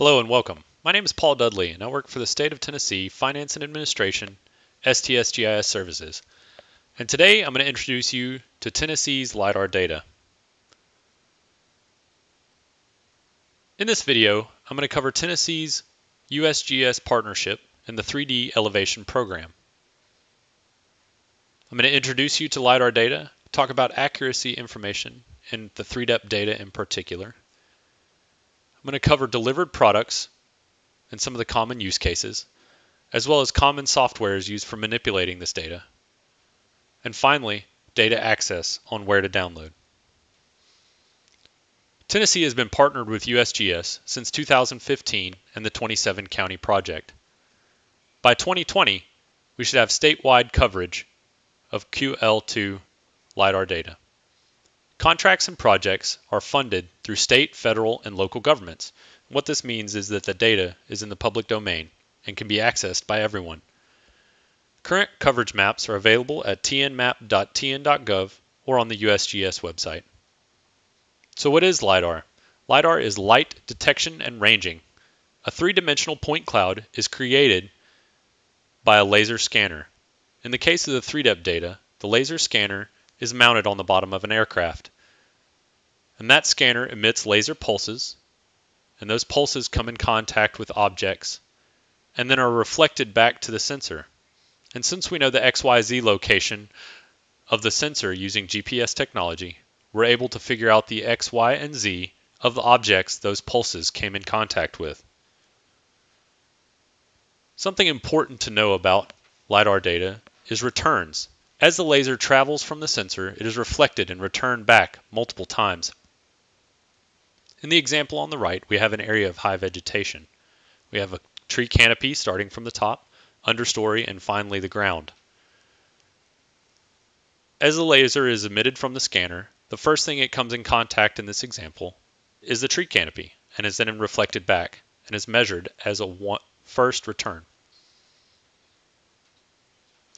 Hello and welcome. My name is Paul Dudley and I work for the State of Tennessee Finance and Administration STSGIS Services. And today I'm going to introduce you to Tennessee's LiDAR data. In this video, I'm going to cover Tennessee's USGS partnership and the 3D elevation program. I'm going to introduce you to LiDAR data, talk about accuracy information and the 3DEP data in particular. I'm going to cover delivered products and some of the common use cases, as well as common softwares used for manipulating this data. And finally, data access on where to download. Tennessee has been partnered with USGS since 2015 and the 27 county project. By 2020, we should have statewide coverage of QL2 LiDAR data. Contracts and projects are funded through state, federal, and local governments. What this means is that the data is in the public domain and can be accessed by everyone. Current coverage maps are available at tnmap.tn.gov or on the USGS website. So what is LiDAR? LiDAR is light detection and ranging. A three-dimensional point cloud is created by a laser scanner. In the case of the 3DEP data, the laser scanner is mounted on the bottom of an aircraft. And that scanner emits laser pulses, and those pulses come in contact with objects and then are reflected back to the sensor. And since we know the XYZ location of the sensor using GPS technology, we're able to figure out the X, Y, and Z of the objects those pulses came in contact with. Something important to know about LiDAR data is returns. As the laser travels from the sensor, it is reflected and returned back multiple times. In the example on the right, we have an area of high vegetation. We have a tree canopy starting from the top, understory, and finally the ground. As the laser is emitted from the scanner, the first thing it comes in contact in this example is the tree canopy and is then reflected back and is measured as a one, first return.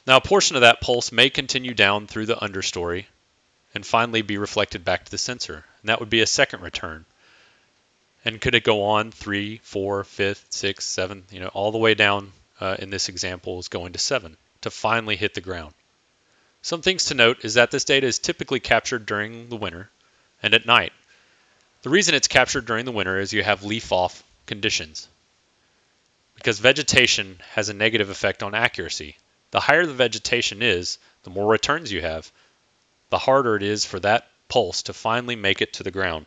Now a portion of that pulse may continue down through the understory and finally be reflected back to the sensor. And that would be a second return. And could it go on three, four, fifth, sixth, seventh, you know, all the way down uh, in this example is going to seven to finally hit the ground. Some things to note is that this data is typically captured during the winter and at night. The reason it's captured during the winter is you have leaf off conditions because vegetation has a negative effect on accuracy. The higher the vegetation is, the more returns you have, the harder it is for that pulse to finally make it to the ground.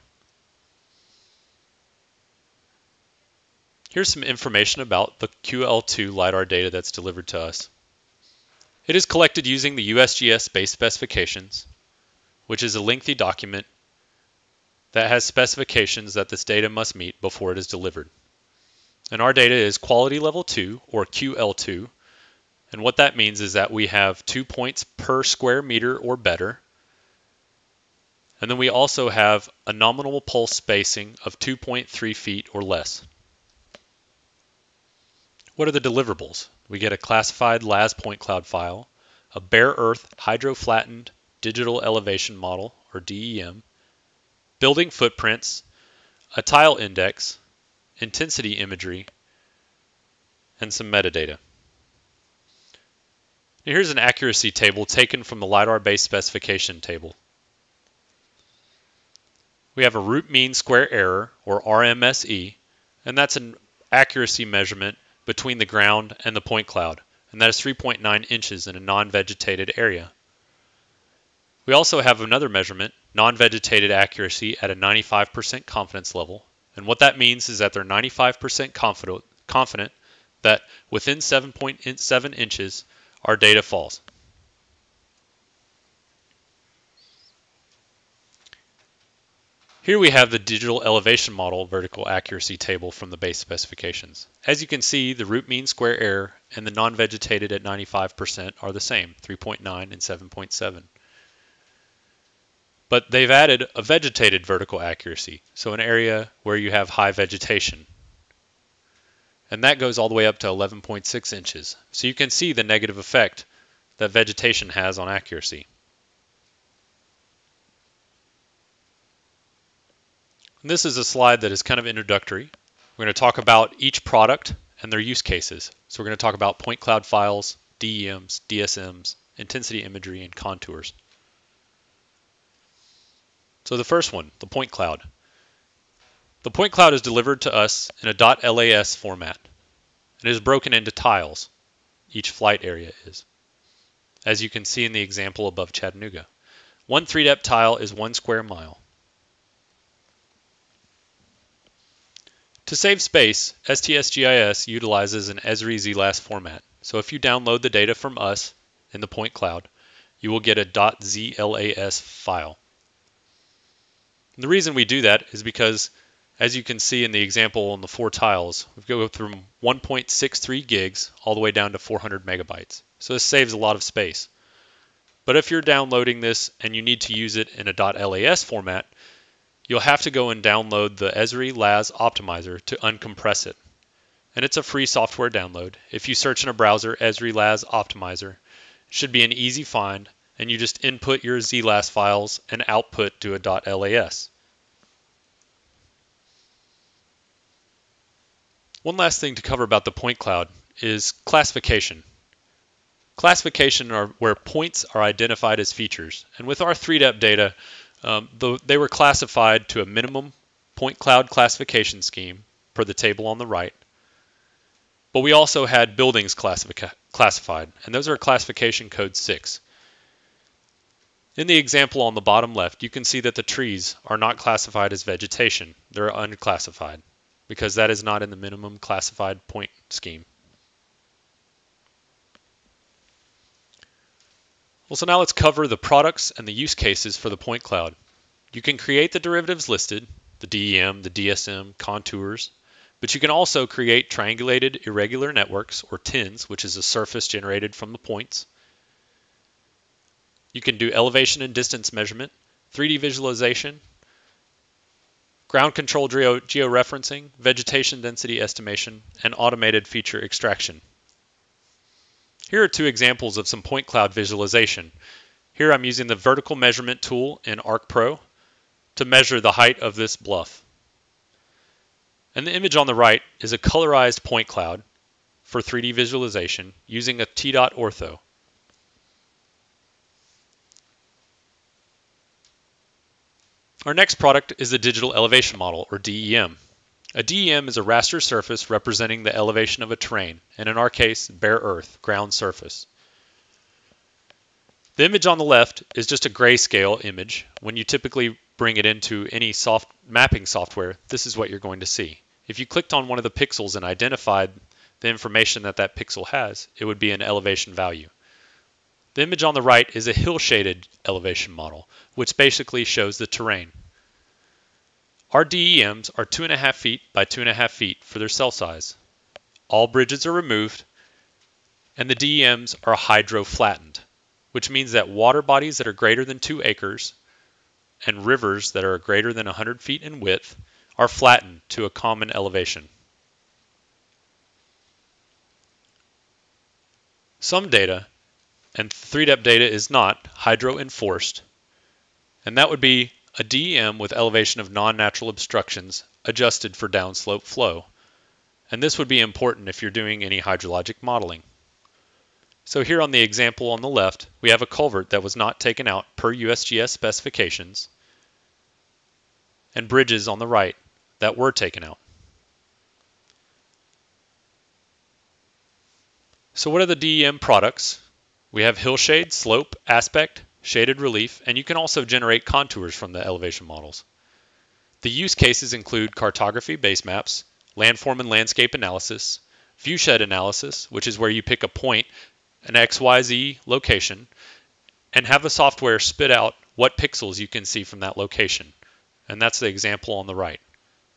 Here's some information about the QL2 LiDAR data that's delivered to us. It is collected using the USGS base specifications, which is a lengthy document that has specifications that this data must meet before it is delivered. And our data is quality level 2 or QL2 and what that means is that we have two points per square meter or better. And then we also have a nominal pulse spacing of 2.3 feet or less. What are the deliverables? We get a classified LAS point cloud file, a bare earth hydroflattened digital elevation model, or DEM, building footprints, a tile index, intensity imagery, and some metadata. Here's an accuracy table taken from the LiDAR base specification table. We have a root mean square error, or RMSE, and that's an accuracy measurement between the ground and the point cloud, and that is 3.9 inches in a non-vegetated area. We also have another measurement, non-vegetated accuracy at a 95% confidence level, and what that means is that they're 95% confident, confident that within 7.7 inches our data falls. Here we have the digital elevation model vertical accuracy table from the base specifications. As you can see, the root mean square error and the non-vegetated at 95% are the same, 3.9 and 7.7. But they've added a vegetated vertical accuracy, so an area where you have high vegetation, and that goes all the way up to 11.6 inches. So you can see the negative effect that vegetation has on accuracy. And this is a slide that is kind of introductory. We're going to talk about each product and their use cases. So we're going to talk about point cloud files, DEMs, DSMs, intensity imagery, and contours. So the first one, the point cloud. The point cloud is delivered to us in a .las format. And it is broken into tiles. Each flight area is. As you can see in the example above Chattanooga. One 3DEP tile is one square mile. To save space, STSGIS utilizes an Esri ZLAS format. So if you download the data from us in the point cloud, you will get a .zlas file. And the reason we do that is because, as you can see in the example on the four tiles, we go from 1.63 gigs all the way down to 400 megabytes. So this saves a lot of space. But if you're downloading this and you need to use it in a .las format, you'll have to go and download the Esri LAS Optimizer to uncompress it. And it's a free software download. If you search in a browser Esri LAS Optimizer, it should be an easy find, and you just input your ZLAS files and output to a .las. One last thing to cover about the point cloud is classification. Classification are where points are identified as features. And with our 3DEP data, um, the, they were classified to a minimum point cloud classification scheme per the table on the right. But we also had buildings classified, and those are classification code 6. In the example on the bottom left, you can see that the trees are not classified as vegetation. They're unclassified because that is not in the minimum classified point scheme. Well, so now let's cover the products and the use cases for the point cloud. You can create the derivatives listed, the DEM, the DSM, contours, but you can also create triangulated irregular networks, or TINs, which is a surface generated from the points. You can do elevation and distance measurement, 3D visualization, ground control georeferencing, vegetation density estimation, and automated feature extraction. Here are two examples of some point cloud visualization. Here I'm using the vertical measurement tool in ArcPro to measure the height of this bluff. And the image on the right is a colorized point cloud for 3D visualization using a TDOT ortho. Our next product is the digital elevation model, or DEM. A DEM is a raster surface representing the elevation of a terrain, and in our case, bare earth, ground surface. The image on the left is just a grayscale image. When you typically bring it into any soft mapping software, this is what you're going to see. If you clicked on one of the pixels and identified the information that that pixel has, it would be an elevation value. The image on the right is a hill shaded elevation model, which basically shows the terrain. Our DEMs are 2.5 feet by 2.5 feet for their cell size. All bridges are removed, and the DEMs are hydro flattened, which means that water bodies that are greater than 2 acres and rivers that are greater than 100 feet in width are flattened to a common elevation. Some data, and 3DEP data is not, hydro enforced, and that would be a DEM with elevation of non-natural obstructions adjusted for downslope flow. And this would be important if you're doing any hydrologic modeling. So here on the example on the left, we have a culvert that was not taken out per USGS specifications and bridges on the right that were taken out. So what are the DEM products? We have hillshade, slope, aspect, shaded relief, and you can also generate contours from the elevation models. The use cases include cartography base maps, landform and landscape analysis, viewshed analysis, which is where you pick a point, an XYZ location, and have the software spit out what pixels you can see from that location. And that's the example on the right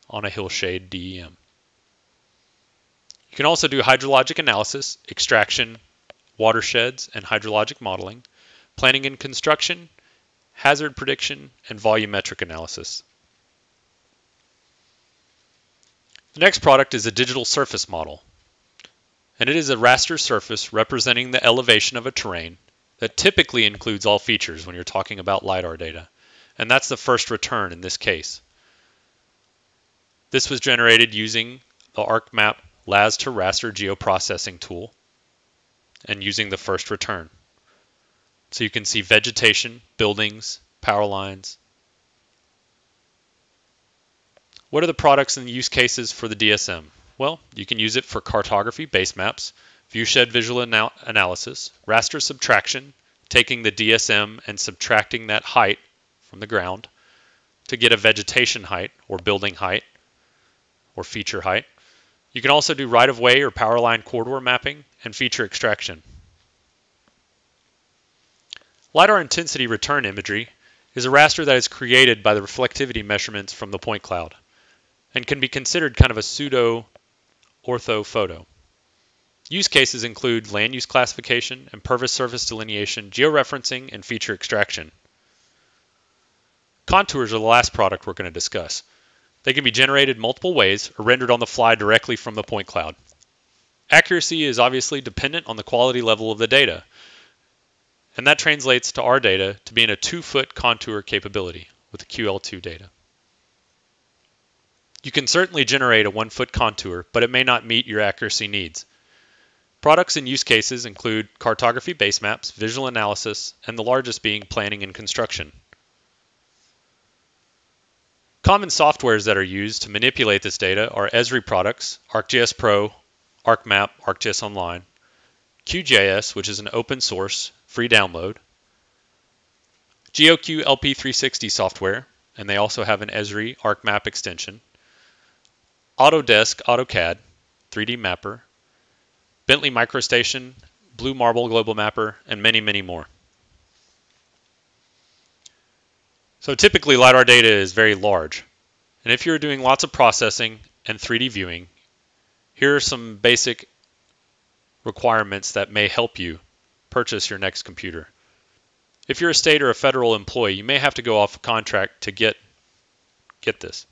on a hillshade DEM. You can also do hydrologic analysis, extraction, watersheds, and hydrologic modeling planning and construction, hazard prediction, and volumetric analysis. The next product is a digital surface model, and it is a raster surface representing the elevation of a terrain that typically includes all features when you're talking about LiDAR data, and that's the first return in this case. This was generated using the ArcMap LAS to raster geoprocessing tool and using the first return. So you can see vegetation, buildings, power lines. What are the products and use cases for the DSM? Well, you can use it for cartography base maps, viewshed visual anal analysis, raster subtraction, taking the DSM and subtracting that height from the ground to get a vegetation height or building height or feature height. You can also do right-of-way or power line corridor mapping and feature extraction. LiDAR intensity return imagery is a raster that is created by the reflectivity measurements from the point cloud and can be considered kind of a pseudo ortho photo. Use cases include land use classification, and impervious surface delineation, georeferencing, and feature extraction. Contours are the last product we're going to discuss. They can be generated multiple ways or rendered on the fly directly from the point cloud. Accuracy is obviously dependent on the quality level of the data, and that translates to our data to being a two-foot contour capability with the QL2 data. You can certainly generate a one-foot contour, but it may not meet your accuracy needs. Products and use cases include cartography base maps, visual analysis, and the largest being planning and construction. Common softwares that are used to manipulate this data are Esri products, ArcGIS Pro, ArcMap, ArcGIS Online, QGIS, which is an open source, free download, GeoCue LP360 software, and they also have an Esri ArcMap extension, Autodesk AutoCAD 3D Mapper, Bentley MicroStation, Blue Marble Global Mapper, and many, many more. So typically LiDAR data is very large. And if you're doing lots of processing and 3D viewing, here are some basic requirements that may help you purchase your next computer. If you're a state or a federal employee, you may have to go off a contract to get get this.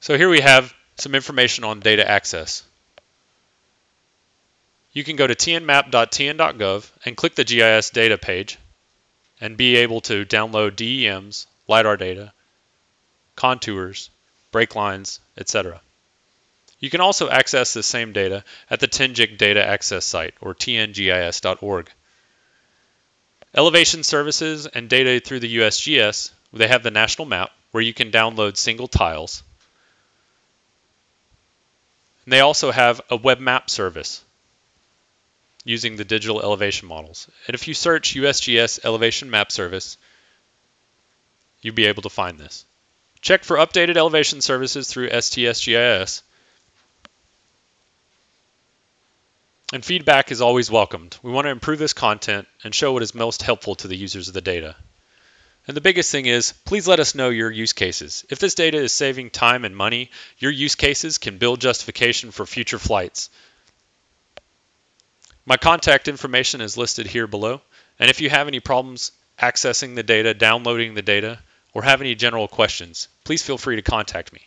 So here we have some information on data access. You can go to tnmap.tn.gov and click the GIS data page and be able to download DEMs, LiDAR data, contours, break lines, etc. You can also access the same data at the TNGIC Data Access site, or tngis.org. Elevation services and data through the USGS, they have the national map where you can download single tiles. And they also have a web map service using the digital elevation models. And if you search USGS Elevation Map Service, you'll be able to find this. Check for updated elevation services through STSGIS And feedback is always welcomed. We want to improve this content and show what is most helpful to the users of the data. And the biggest thing is, please let us know your use cases. If this data is saving time and money, your use cases can build justification for future flights. My contact information is listed here below, and if you have any problems accessing the data, downloading the data, or have any general questions, please feel free to contact me.